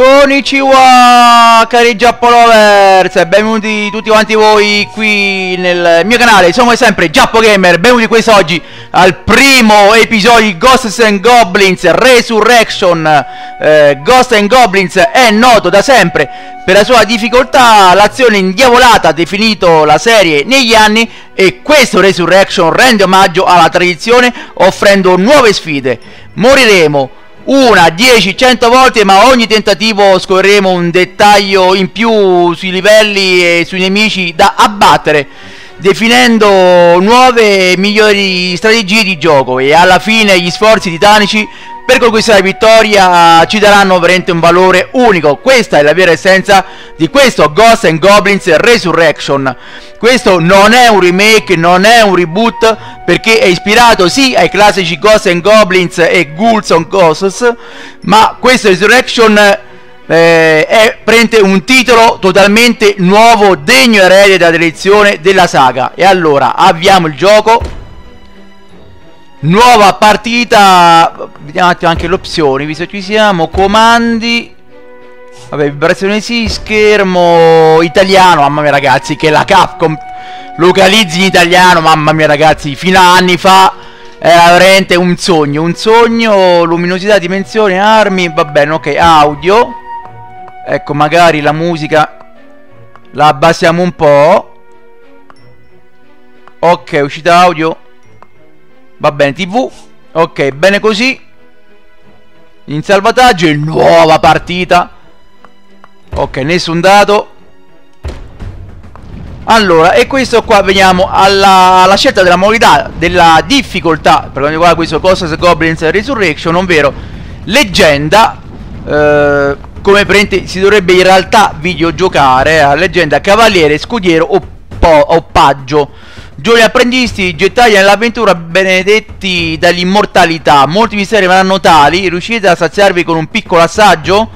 Konnichiwa cari Giappolovers e benvenuti tutti quanti voi qui nel mio canale. Sono come sempre Giappo Gamer, benvenuti quest'oggi al primo episodio di Ghosts and Goblins Resurrection. Eh, Ghosts and Goblins è noto da sempre per la sua difficoltà, l'azione indiavolata ha definito la serie negli anni E questo Resurrection rende omaggio alla tradizione offrendo nuove sfide. Moriremo una, 10, 100 volte, ma ogni tentativo scopriremo un dettaglio in più sui livelli e sui nemici da abbattere, definendo nuove e migliori strategie di gioco e alla fine gli sforzi titanici per conquistare la vittoria ci daranno veramente un valore unico. Questa è la vera essenza di questo Ghost and Goblins Resurrection. Questo non è un remake, non è un reboot, perché è ispirato sì ai classici Ghost and Goblins e Ghouls on Ghosts, ma questo Resurrection eh, è prende un titolo totalmente nuovo, degno erede della direzione della saga. E allora avviamo il gioco. Nuova partita. Vediamo un attimo anche le opzioni Visto che ci siamo. Comandi. Vabbè vibrazione sì Schermo. Italiano Mamma mia ragazzi Che la Capcom Localizzi in italiano Mamma mia ragazzi Fino a anni fa Era veramente un sogno. Un sogno Luminosità, dimensione, armi Va bene ok Audio Ecco magari la musica La abbassiamo un po' Ok uscita audio Va bene, TV. Ok, bene così. In salvataggio e nuova partita. Ok, nessun dato. Allora, e questo qua veniamo alla, alla scelta della modalità, della difficoltà, per quanto riguarda questo Ghosts Goblins Resurrection, ovvero leggenda, eh, come prende, si dovrebbe in realtà videogiocare, eh, leggenda cavaliere, scudiero o, o paggio. Giovani apprendisti gettati nell'avventura benedetti dall'immortalità. Molti misteri saranno tali. Riuscite a saziarvi con un piccolo assaggio?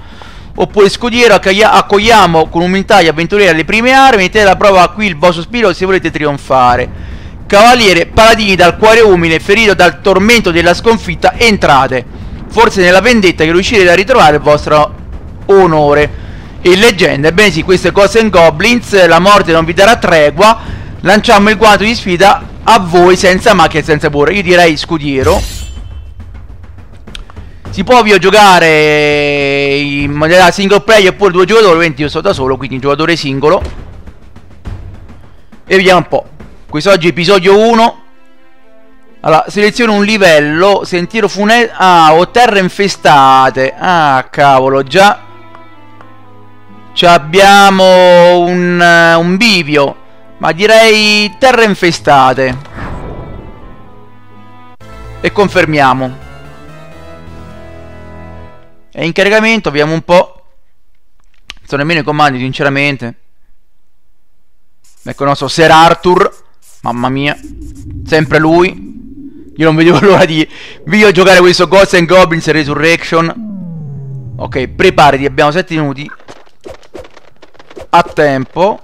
Oppure scudiero, accogliamo con umiltà gli avventurieri alle prime armi. Mettete alla prova qui il vostro spirito se volete trionfare. Cavaliere, paladini dal cuore umile, ferito dal tormento della sconfitta, entrate. Forse nella vendetta che riuscirete a ritrovare il vostro onore. E leggenda, ebbene sì, queste cose in Goblins, la morte non vi darà tregua Lanciamo il guanto di sfida a voi senza macchia e senza burro. Io direi scudiero. Si può videogiocare in modalità single player oppure due giocatori, ovviamente io sto da solo, quindi giocatore singolo. E vediamo un po'. Quest'oggi episodio 1. Allora, seleziono un livello, sentiero funesto... Ah, ho terre infestate. Ah, cavolo, già... Abbiamo un, uh, un bivio. Ma direi terre infestate. E confermiamo. E in caricamento, vediamo un po'. Non so nemmeno i comandi, sinceramente. Ecco il nostro Ser Arthur. Mamma mia. Sempre lui. Io non vedevo l'ora di videogiocare questo Ghosts and Goblins Resurrection. Ok, preparati, abbiamo 7 minuti. A tempo.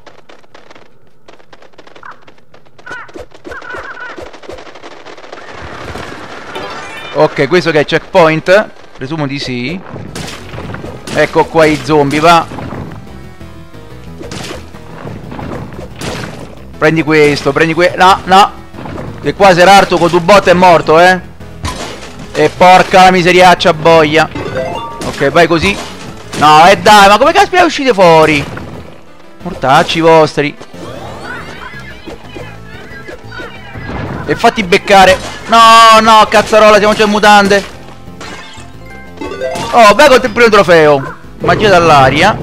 Ok, questo che è checkpoint? Presumo di sì. Ecco qua i zombie, va. Prendi questo, prendi questo. No, no. Che qua Serarto con tu bot è morto, eh. E porca la miseriaccia boia. Ok, vai così. No, e eh dai, ma come caspita uscite fuori? Mortacci vostri. E fatti beccare. No no cazzarola siamo già in mutande. Oh beh col primo trofeo. Magia dall'aria.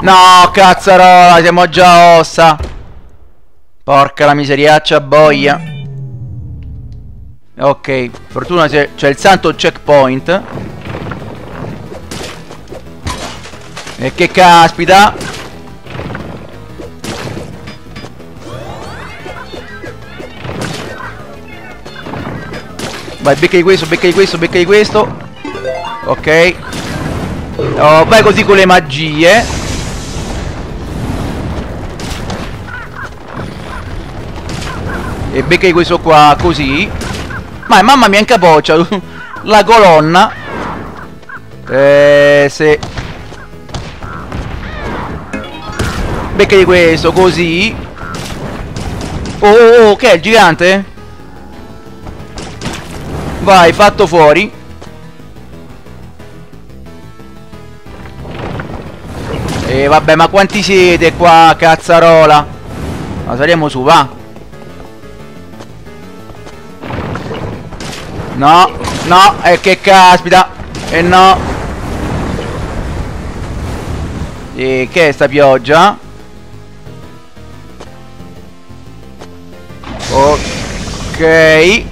No cazzarola siamo già ossa. Porca la miseriaccia boia. Ok Fortuna c'è il santo checkpoint. E che caspita. Vai, becca di questo, becca di questo, becca di questo. Ok. Oh, Vai così con le magie. E becca di questo qua, così. Ma mamma mia, in capoccia La colonna. Eh, se Becca di questo, così Oh, oh, oh, che è il gigante? Vai, fatto fuori E vabbè, ma quanti siete qua, cazzarola? Ma saliamo su, va No, no, e eh, che caspita E eh, no E che è sta pioggia? Ok.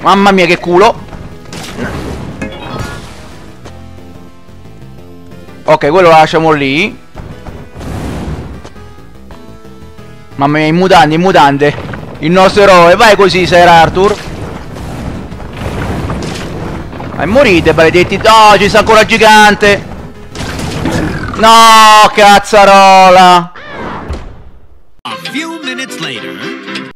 Mamma mia che culo. Ok quello lo lasciamo lì. Mamma mia in mutande in mutande. Il nostro eroe. Vai così Sir Arthur. E morite maledetti. No ci sta ancora gigante. No cazzarola minutes later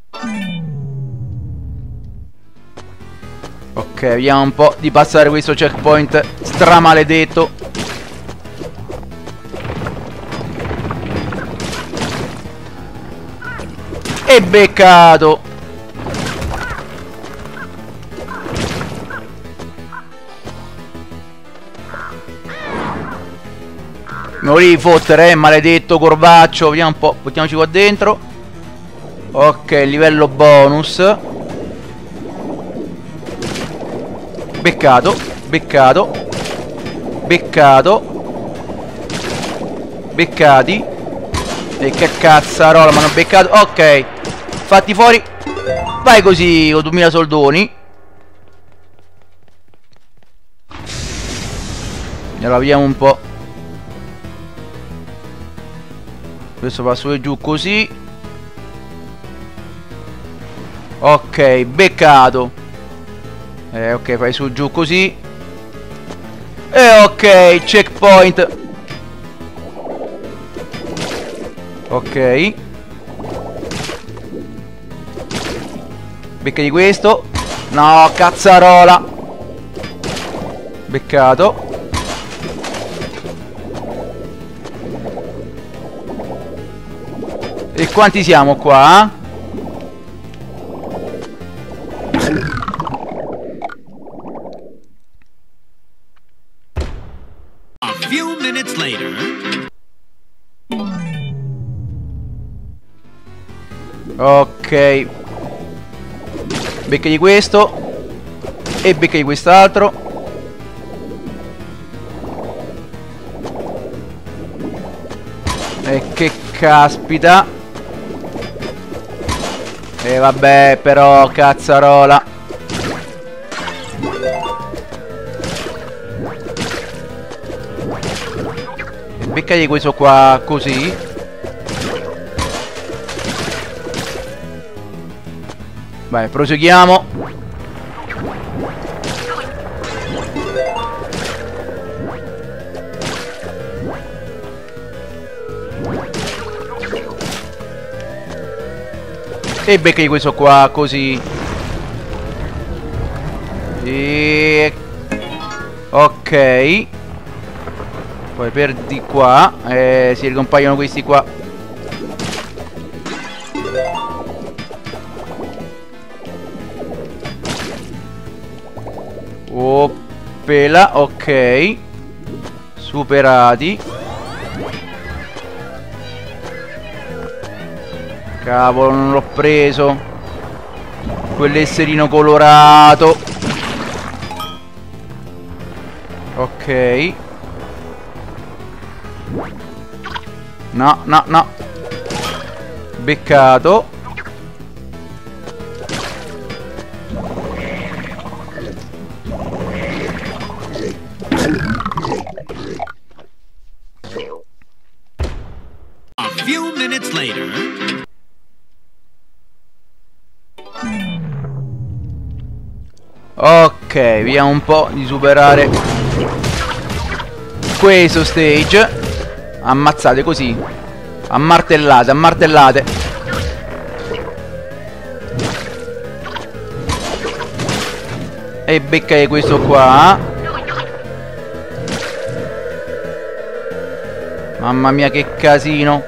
Ok, vediamo un po' di passare questo checkpoint stramaledetto. E beccato. Volevi fottere, eh, maledetto corvaccio. Vediamo un po', buttiamoci qua dentro. Ok, livello bonus. Beccato Beccato Beccato. Beccati. E che cazzarola mi hanno beccato. Ok Fatti fuori. Vai così con 2000 soldoni. La vediamo un po' Questo va su e giù così Ok, beccato eh, ok, fai su giù così. E ok, checkpoint. Ok. Becca di questo. No, cazzarola. Beccato. E quanti siamo qua? Ok. Becca di questo. E becca di quest'altro. E che caspita. E vabbè però cazzarola. E becca di questo qua così Vai, proseguiamo. E becca di questo qua, così. E... Ok. Poi per di qua. Eh, si ricompaiono questi qua. Oppela, ok Superati Cavolo, non l'ho preso. Quell'esserino colorato. Ok. No, no, no. Beccato. Ok, vediamo un po' di superare questo stage. Ammazzate così. Ammartellate, ammartellate. E beccai questo qua. Mamma mia che casino.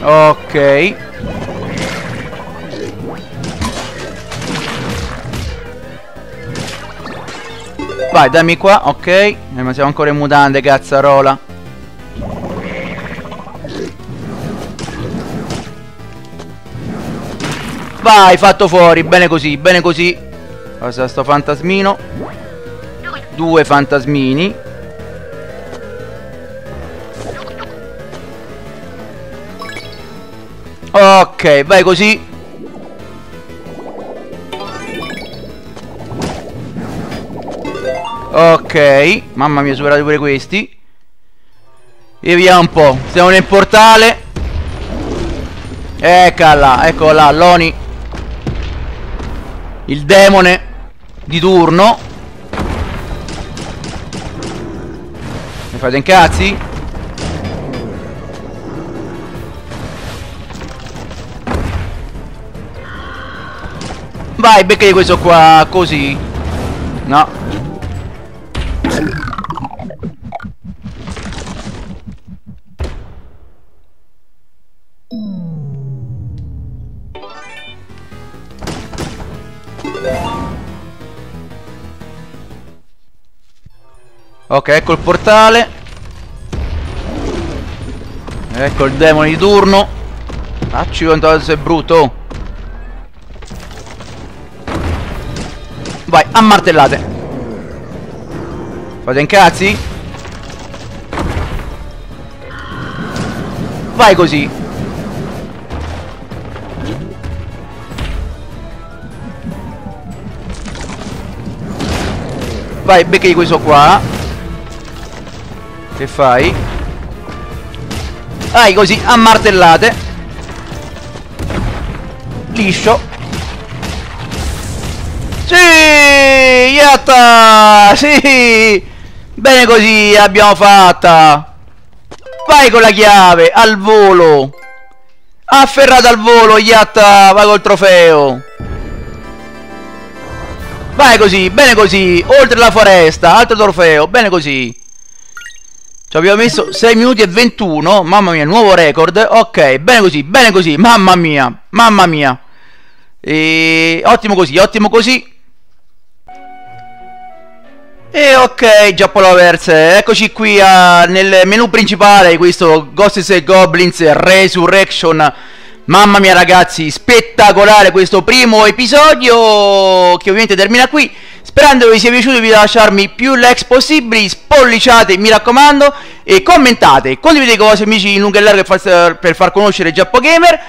Ok. Vai, dammi qua, ok. Eh, ma siamo ancora in mutande, cazzarola. Vai, fatto fuori, bene così, bene così. Cosa sto fantasmino? Due fantasmini. Ok, vai così. Ok, mamma mia, superati pure questi. E via un po'. Siamo nel portale. Eccola, ecco là, Loni. Il demone di turno. Mi fate incazzi? Vai, beccati questo qua, così. No. Ok, ecco il portale. Ecco il demone di turno. Facci quanto sei brutto. Vai, a martellate. Fate incazzi? Vai così. Vai, becchi questo qua. Che fai? Vai così, a martellate. Liscio. Sì, yatta! Sì! Bene così, abbiamo fatta! Vai con la chiave, al volo! Afferrato al volo, yatta! Vai col trofeo! Vai così, bene così! Oltre la foresta, altro trofeo, bene così! Ci abbiamo messo 6 minuti e 21, mamma mia, nuovo record. Ok, bene così, bene così, mamma mia, mamma mia. E... Ottimo così, ottimo così. E ok, Giappolovers, eccoci qui a, nel menu principale questo Ghosts and Goblins Resurrection. Mamma mia ragazzi, spettacolare questo primo episodio che ovviamente termina qui. Sperando vi sia piaciuto vi lasciarmi più likes possibili, spolliciate mi raccomando e commentate, condividete con i vostri amici in lungo e largo per far, per far conoscere Giappo Gamer.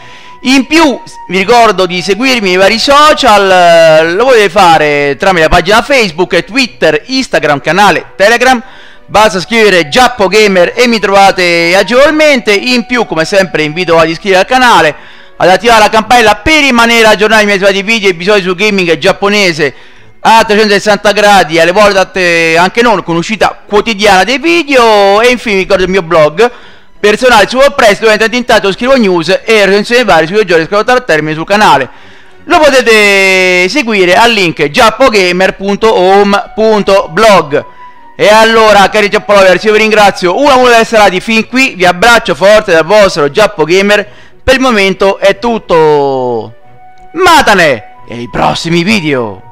In più vi ricordo di seguirmi nei vari social, lo potete fare tramite la pagina Facebook, Twitter, Instagram, canale Telegram. Basta scrivere Giappo Gamer e mi trovate agevolmente. In più, come sempre, invito ad iscrivervi al canale, ad attivare la campanella per rimanere aggiornati ai miei trovati video e episodi su gaming giapponese a 360 gradi, alle volte anche non, con uscita quotidiana dei video. E infine ricordo il mio blog personale su WordPress dove intanto intanto scrivo news e recensioni varie sui videogiochi scritto al termine sul canale. Lo potete seguire al link giappogamer.home.blog. E allora, cari Giappolovers, io vi ringrazio una volta essere stati fin qui, vi abbraccio forte dal vostro Giappo Gamer. Per il momento è tutto. Matane! E ai prossimi video!